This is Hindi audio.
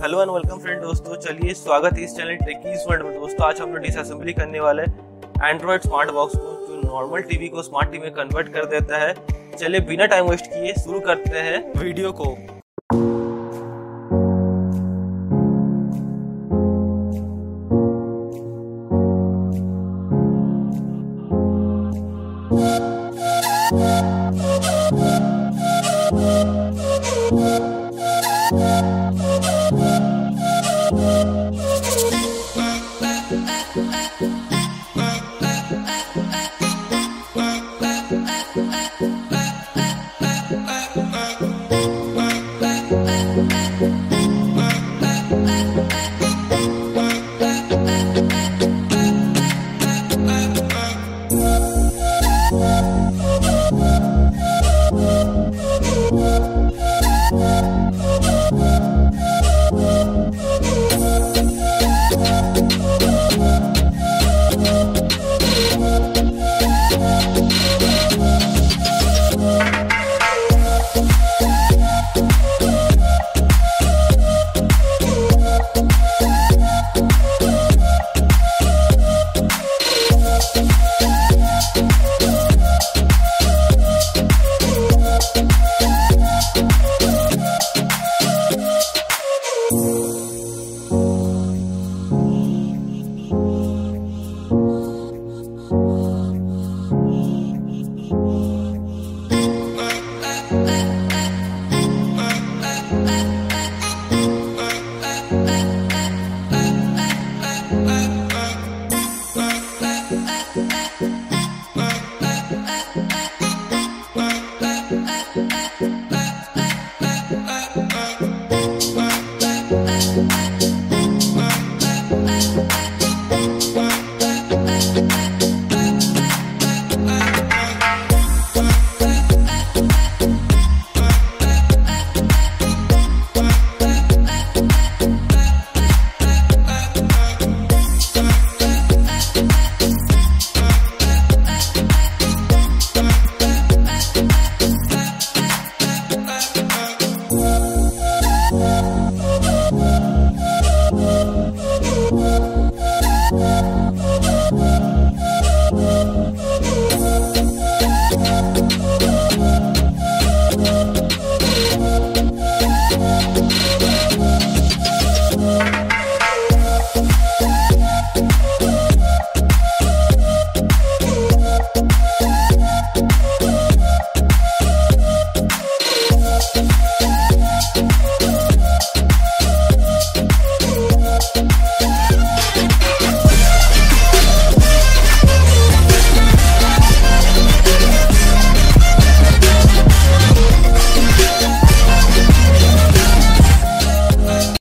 हेलो एंड वेलकम फ्रेंड दोस्तों, चलिए स्वागत है इस चैनल टेकीज वर्ल्ड में। दोस्तों, आज हम लोग डिसअसेंबली करने वाले एंड्रॉइड स्मार्ट बॉक्स को, जो नॉर्मल टीवी को स्मार्ट टीवी में कन्वर्ट कर देता है। चलिए बिना टाइम वेस्ट किए शुरू करते हैं। वीडियो को। I. that.